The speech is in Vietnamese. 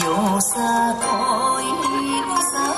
hiểu xa thôi xa